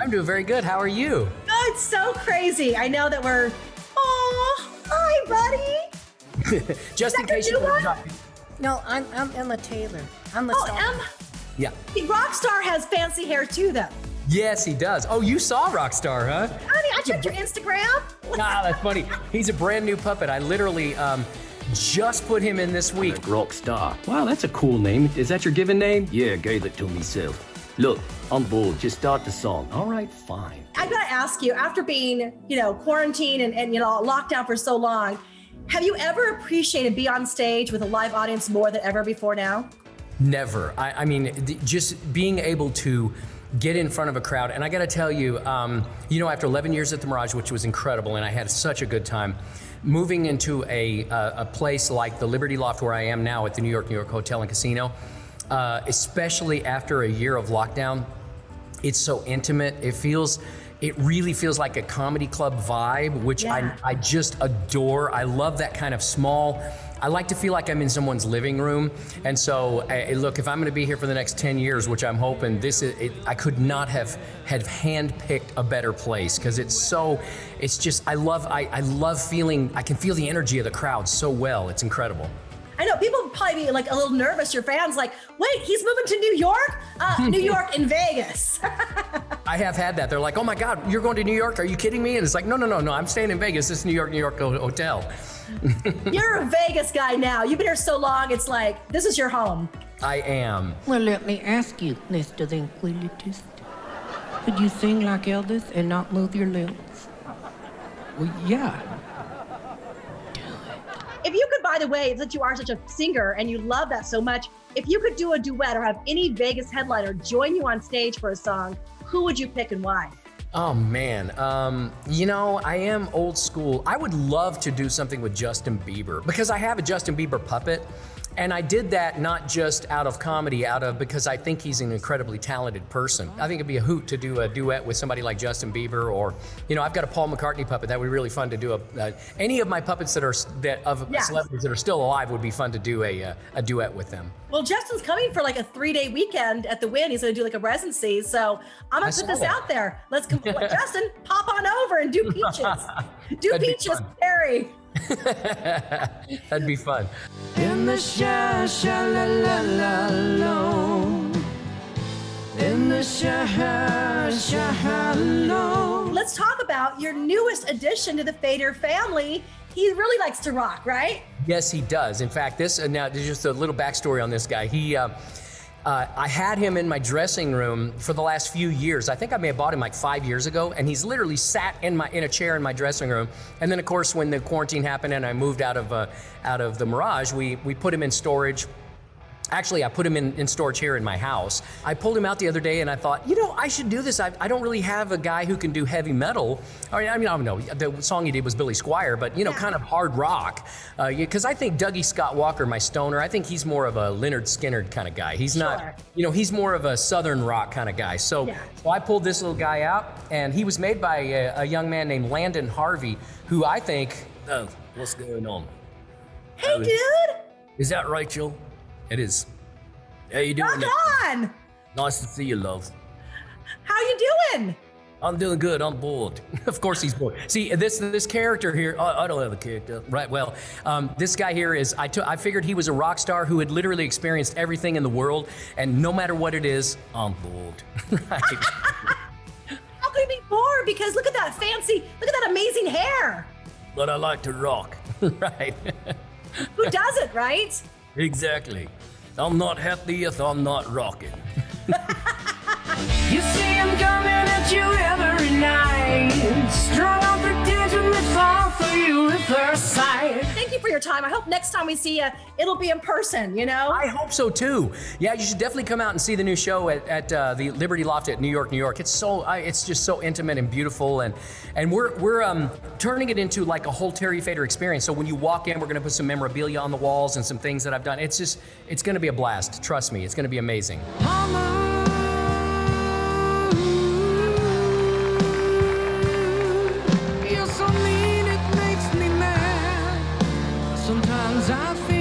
I'm doing very good. How are you? Oh, it's so crazy. I know that we're. Oh, hi, buddy. just in case you're talking. No, I'm, I'm Emma Taylor. I'm the oh, star. Emma. Yeah. The rock star has fancy hair too, though. Yes, he does. Oh, you saw Rock Stahr, huh? Honey, I checked your Instagram. Ah, that's funny. He's a brand new puppet. I literally um, just put him in this week. Rock Stahr. Wow, that's a cool name. Is that your given name? Yeah, gave it to myself. Look, I'm bored. Just start the song. All right, fine. I gotta ask you, after being, you know, quarantined and, and you know, locked down for so long, have you ever appreciated being on stage with a live audience more than ever before now? Never. I, I mean, th- just being able to get in front of a crowd. And I got to tell you, um, you know, after 11 years at the Mirage, which was incredible, and I had such a good time, moving into a, a, a place like the Liberty Loft where I am now at the New York, New York Hotel and Casino, uh, especially after a year of lockdown, it's so intimate. It feels, it really feels like a comedy club vibe, which Yeah. I, I just adore. I love that kind of small. I like to feel like I'm in someone's living room. And so, uh, look, if I'm going to be here for the next 10 years, which I'm hoping, this is, it, I could not have have handpicked a better place because it's so, it's just, I love, I, I love feeling, I can feel the energy of the crowd so well. It's incredible. I know people would probably be like a little nervous. Your fans, like, wait, he's moving to New York? Uh, New York in Vegas. I have had that. They're like, oh my God, you're going to New York? Are you kidding me? And it's like, no, no, no, no, I'm staying in Vegas. This is New York, New York hotel. You're a Vegas guy now. You've been here so long. It's like this is your home. I am. Well, let me ask you, Mr. Ventriloquist. Could you sing like Elvis and not move your lips? Well, yeah. If you could, by the way, that you are such a singer and you love that so much, if you could do a duet or have any Vegas headliner join you on stage for a song, who would you pick and why? Oh man, um, you know, I am old school. I would love to do something with Justin Bieber because I have a Justin Bieber puppet. And I did that not just out of comedy, out of because I think he's an incredibly talented person. I think it'd be a hoot to do a duet with somebody like Justin Bieber, or you know, I've got a Paul McCartney puppet that would be really fun to do. A, uh, any of my puppets that are that of Yeah. celebrities that are still alive would be fun to do a uh, a duet with them. Well, Justin's coming for like a three day weekend at the Wynn. He's going to do like a residency. So I'm going to put this that. out there. Let's come. Justin, pop on over and do peaches. do That'd peaches. Perry. That'd be fun. In the sha sha la la la lo. In the sha sha lo. Let's talk about your newest addition to the Fator family. He really likes to rock, right? Yes, he does. In fact, this uh, now there's just a little backstory on this guy. He, uh, uh, I had him in my dressing room for the last few years. I think I may have bought him like five years ago, and he's literally sat in my in a chair in my dressing room. And then, of course, when the quarantine happened and I moved out of uh, out of the Mirage, we we put him in storage. Actually, I put him in, in storage here in my house. I pulled him out the other day and I thought, you know, I should do this. I, I don't really have a guy who can do heavy metal. I mean, I mean, I don't know. The song he did was Billy Squier, but, you know, kind of hard rock. Uh, because I think Dougie Scott Walker, my stoner, I think he's more of a Lynyrd Skynyrd kind of guy. He's Sure. not, you know, he's more of a Southern rock kind of guy. So, Yeah. so I pulled this little guy out, and he was made by a, a young man named Landon Harvey, who I think, oh, what's going on? Hey, Oh, dude, Is that Rachel? It is. How you doing? rock Nick? on. Nice to see you, love. How you doing? I'm doing good. I'm bored. of course he's bored. See this this character here. I, I don't have a character, right? Well, um, this guy here is. I took. I figured he was a rock star who had literally experienced everything in the world, and no matter what it is, I'm bored. right. How could you be bored? Because look at that fancy, look at that amazing hair. but I like to rock. right. Who doesn't, right? Exactly. I'm not happy if I'm not rocking. You see coming at you every night. Strung for your time. I hope next time we see you, it'll be in person, you know? I hope so too. Yeah, you should definitely come out and see the new show at, at uh, the Liberty Loft at New York, New York. It's so I, it's just so intimate and beautiful, and and we're we're um, turning it into like a whole Terry Fator experience. So when you walk in, we're gonna put some memorabilia on the walls and some things that I've done. It's just it's gonna be a blast. Trust me, it's gonna be amazing. Mama, I feel